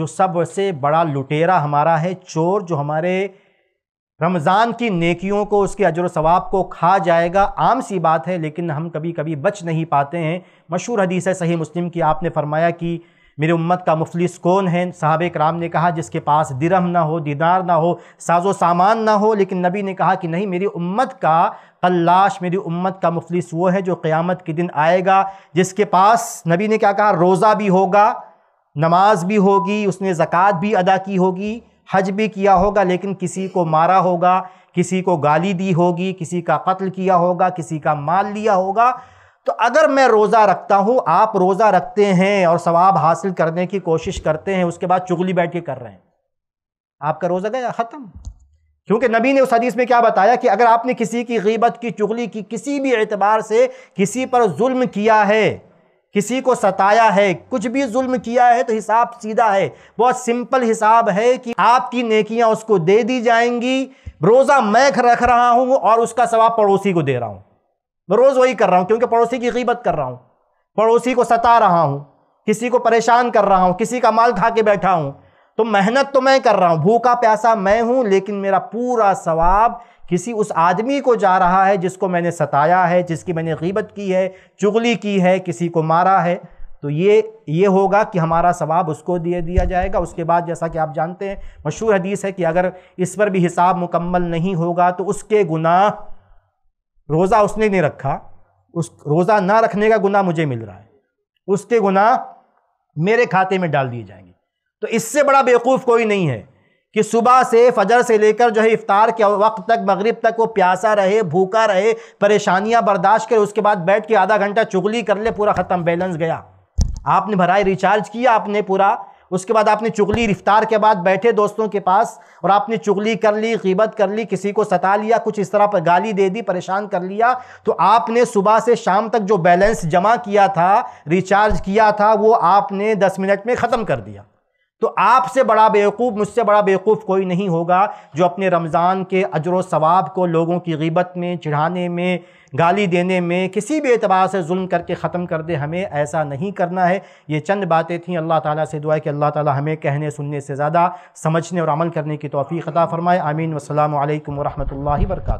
जो सबसे बड़ा लुटेरा हमारा है, चोर जो हमारे रमज़ान की नेकियों को, उसके अजर सवाब को खा जाएगा, आम सी बात है, लेकिन हम कभी कभी बच नहीं पाते हैं। मशहूर हदीस है सही मुस्लिम की, आपने फरमाया कि मेरे उम्मत का मुफलिस कौन है? साहब कराम ने कहा, जिसके पास दिरम ना हो, दीदार ना हो, साजो सामान ना हो, लेकिन नबी ने कहा कि नहीं, मेरी उम्मत का कल्लाश, मेरी उम्मत का मुफलिस वो है जो क़्यामत के दिन आएगा, जिसके पास, नबी ने क्या कहा, रोज़ा भी होगा नमाज़ भी होगी, उसने ज़क़़त भी अदा की होगी, हज भी किया होगा, लेकिन किसी को मारा होगा, किसी को गाली दी होगी, किसी का कत्ल किया होगा, किसी का माल लिया होगा। तो अगर मैं रोज़ा रखता हूँ, आप रोज़ा रखते हैं और सवाब हासिल करने की कोशिश करते हैं, उसके बाद चुगली बैठ के कर रहे हैं। आपका रोज़ा गया, ख़त्म। क्योंकि नबी ने उस हदीस में क्या बताया कि अगर आपने किसी की गीबत की, चुगली की किसी भी एतबार से किसी पर जुल्म किया है किसी को सताया है, कुछ भी जुल्म किया है तो हिसाब सीधा है। बहुत सिंपल हिसाब है कि आपकी नेकियाँ उसको दे दी जाएँगी। रोज़ा मैं रख रहा हूँ और उसका सवाब पड़ोसी को दे रहा हूँ। रोज़ वही कर रहा हूँ क्योंकि पड़ोसी की कीमत कर रहा हूँ। पड़ोसी को सता रहा हूँ, किसी को परेशान कर रहा हूँ, किसी का माल खा के बैठा हूँ। तो मेहनत तो मैं कर रहा हूँ, भूखा प्यासा मैं हूँ, लेकिन मेरा पूरा सवाब किसी उस आदमी को जा रहा है जिसको मैंने सताया है, जिसकी मैंने गीबत की है, चुगली की है, किसी को मारा है तो ये ये होगा कि हमारा सवाब उसको दिए दिया जाएगा। उसके बाद जैसा कि आप जानते हैं, मशहूर हदीस है कि अगर इस पर भी हिसाब मुकम्मल नहीं होगा तो उसके गुनाह, रोज़ा उसने नहीं रखा। उस, रोज़ा ना रखने का गुनाह मुझे मिल रहा है। उसके गुनाह मेरे खाते में डाल दिए जाएँगे। तो इससे बड़ा बेवकूफ़ कोई नहीं है। कि सुबह से फजर से लेकर जो है इफ्तार के वक्त तक, मगरिब तक वो प्यासा रहे, भूखा रहे, परेशानियाँ बर्दाश्त करे, उसके बाद बैठ के आधा घंटा चुगली कर ले, पूरा ख़त्म, बैलेंस गया। आपने भराई रिचार्ज किया आपने पूरा, उसके बाद आपने चुगली, इफ्तार के बाद बैठे दोस्तों के पास और आपने चुगली कर ली कीबत कर ली, किसी को सता लिया, कुछ इस तरह पर गाली दे दी, परेशान कर लिया तो आपने सुबह से शाम तक जो बैलेंस जमा किया था, रिचार्ज किया था, वो आपने दस मिनट में ख़त्म कर दिया। तो आपसे बड़ा बेवकूफ़, मुझसे बड़ा बेवकूफ़ कोई नहीं होगा जो अपने रमज़ान के अजर सवाब को लोगों की गिबत में, चढ़ाने में, गाली देने में, किसी भी एतबार से जुल्म करके ख़त्म कर दे, हमें ऐसा नहीं करना है। ये चंद बातें थीं। अल्लाह ताला से दुआ कि अल्लाह ताला हमें कहने, सुनने से ज़्यादा समझने और अमल करने की तोफ़ी अता फ़रमाए। आमीन। वसलम वरहमल वर्का